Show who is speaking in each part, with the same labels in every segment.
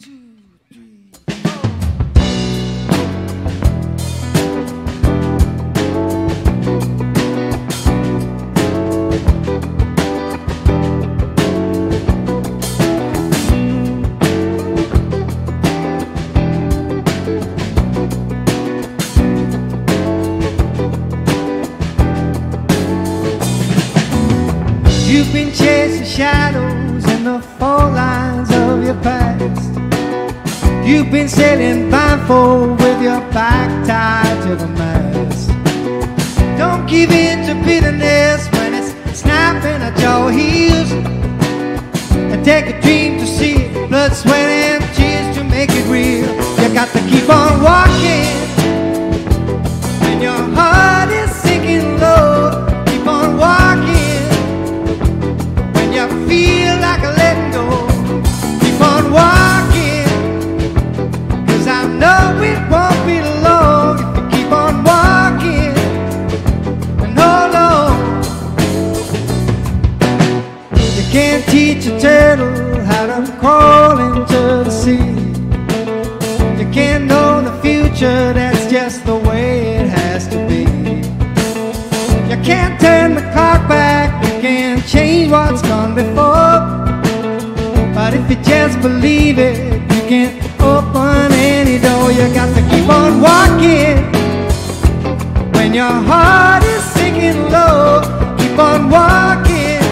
Speaker 1: You've been chasing shadows in the fall lines of your past. You've been sailing blindfold with your back tied to the mast. Don't give in to bitterness when it's snapping at your heels. And take a dream to see blood, sweat, and tears to make it real. You got to keep on walking turn the clock back, you can't change what's gone before. But if you just believe it, you can open any door. You got to keep on walking when your heart is sinking low. Keep on walking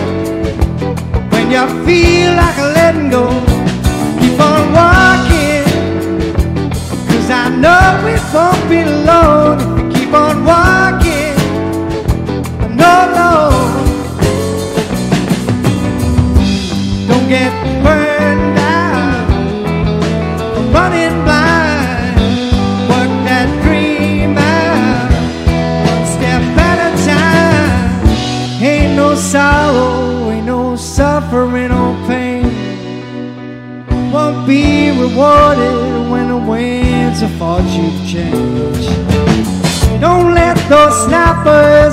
Speaker 1: when you feel like letting go. Keep on walking, cause I know it won't be long get burned out running blind. Work that dream out one step at a time. Ain't no sorrow, ain't no suffering or pain. Won't be rewarded when the winds of fortune change. Don't let those snappers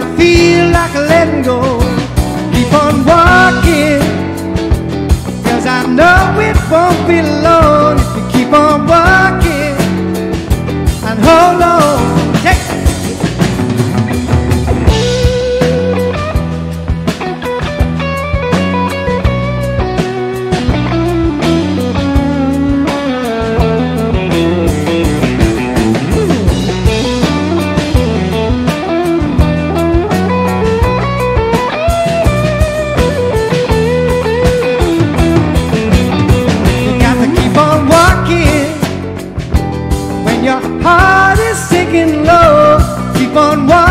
Speaker 1: when you feel like letting go. Keep on walking. Cause I know it won't be heart is sinking low. Keep on walking